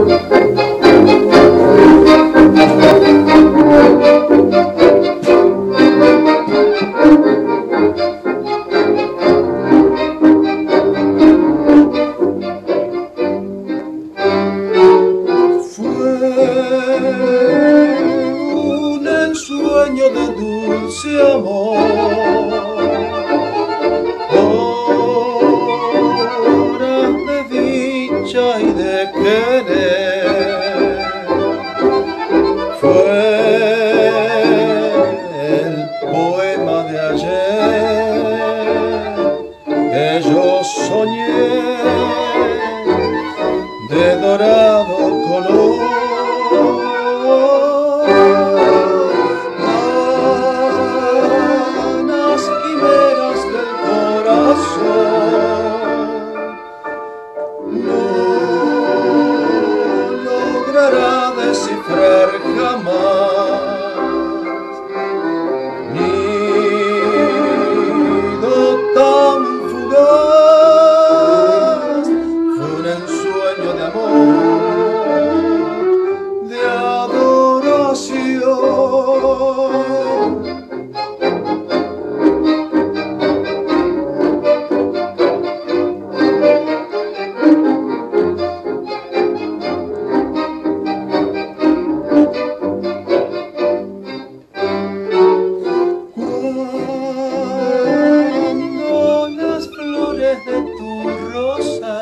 Fue un ensueño de dulce amor. de querer fue el poema de ayer que yo soñé de dorado color. decifrar jamás. las flores de tu rosa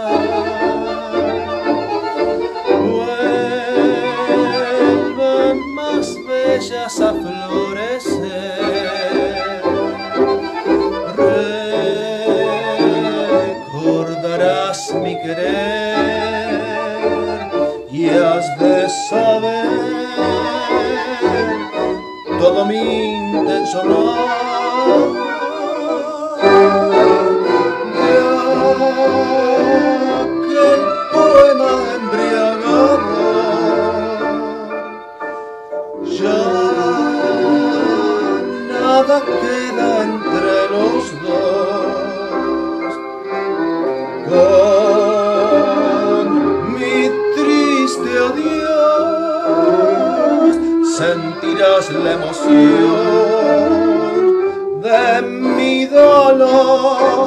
vuelvan más bellas a florecer, recordarás mi querer y has de saber todo mi intenso honor. De poema embriagado, ya nada queda entre los dos. Mi triste adiós sentirás la emoción de mi dolor.